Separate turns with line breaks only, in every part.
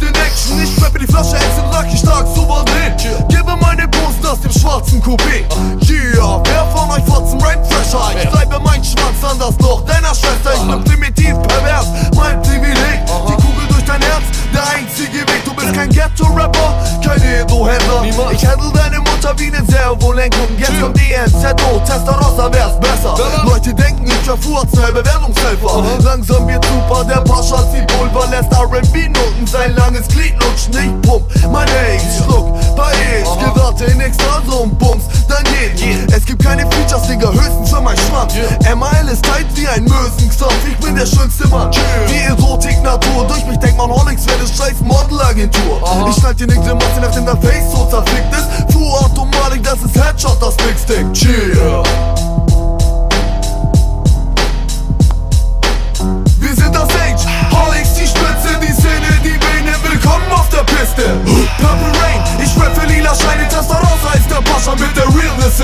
Verrückt Action, ich treppe die Flasche, es sind Lucky stark, so war hin yeah. Gebe meine Brust aus dem schwarzen Coupé Yeah, wer von euch war zum Rap Fresher? Ich treibe meinen Schwanz anders noch deiner Schwester Ich bin primitiv, pervers, mein Privileg Die Kugel durch dein Herz, der einzige Weg Du bist kein Ghetto-Rapper, kein Edo-Händler Ich handle deine Mutter wie nen Servolenker Jetzt yeah. kommt DNZO, Testarossa wär's besser? Leute denken, ich verfuhr zwei Bewerbungshelfer. Langsam wird super, der Pascha zieht Pulver, lässt R&B-Noten sein langes Glied lutschen. Ich pump meine Ace, schluck bei ich gerate in Ekstase und Bums, dann geht. Es gibt keine Features, Digga, höchstens für mein Schwanz. ML ist tight wie ein Mösenkrampf, ich bin der schönste Mann. Die Erotik-Natur, durch mich denkt man, Honix wäre scheiß Modelagentur. Ich schneid dir ne Grimasse, nachdem dein Face so zerfickt ist. Fuhr Automatik, das ist Headshot, das Mixtape. Chill.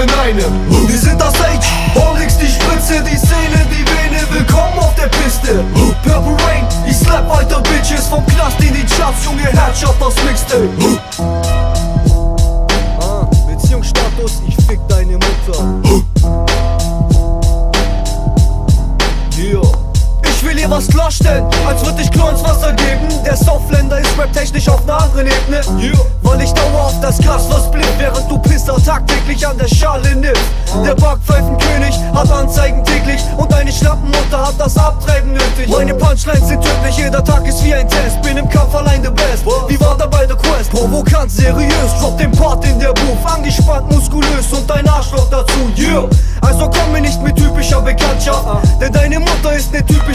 In einem.
Wir sind das Age, Onyx die Spitze, die Szene, die Vene, willkommen auf der Piste. Purple Rain, ich slap weiter Bitches vom Knast in die Charts, Junge, Headshot das Mixtape. Ah, Beziehungsstatus, ich fick deine Mutter. Klarstellen, als würd ich Klo ins Wasser geben. Der Softländer ist raptechnisch auf einer anderen Ebene. Yeah. Weil ich dauerhaft das Gras was blind, während du Pisser tagtäglich an der Schale nimmst. Der Backpfeifenkönig hat Anzeigen täglich und deine Schlappenmutter hat das Abtreiben nötig. Meine Punchlines sind tödlich, jeder Tag ist wie ein Test. Bin im Kampf allein the best. Wie war dabei der Quest? Provokant, seriös, drop den Part in der Booth. Angespannt, muskulös und dein Arschloch dazu. Yeah. Also komm mir nicht mit typischer Bekanntschaft, Mutter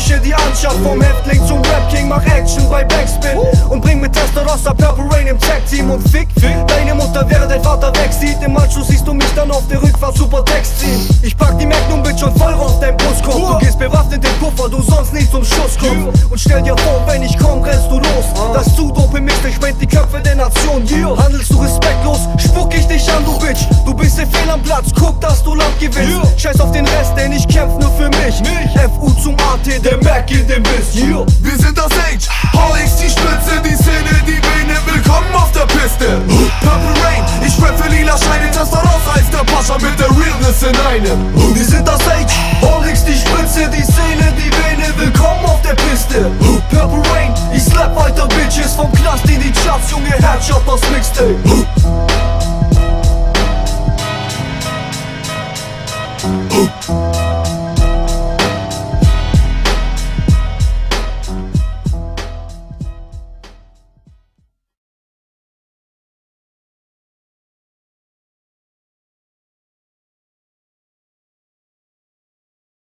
typische, die anschafft. Vom Häftling zum Rap King, mach Action bei Backspin und bring mit Testarossa Purple Rain im Tag Team und fick. Deine Mutter wäre dein Vater wegsieht, im Anschluss siehst du mich dann auf der Rückfahrt super Text ziehen. Ich pack die Magnum Bitch und voll raus dein Brustkorb. Du gehst bewaffnet den Puffer, du sonst nicht zum Schuss kommst. Und stell dir vor, wenn ich komm, rennst du los. Das zu dope Mix, ich die Köpfe der Nation. Handelst du respektlos, spuck ich dich an, du Bitch. Du bist der Fehl am Platz, guck, dass du Land gewinnst. Scheiß auf den Rest, denn ich kämpf nur für mich. FU zum AT, der Mac in dem Biss. Yeah.
Wir sind das Age, Holix, die Spitze, die Szene, die Vene, willkommen auf der Piste. Purple Rain, ich rap für lila Scheine, Testarossa ist der Pascha mit der Realness in einem.
Wir sind das Age, Onyx die Spitze, die Szene, die Vene, willkommen auf der Piste. Purple Rain, ich slap weiter Bitches vom Knast in die Charts, Junge, Headshot das Mixtape.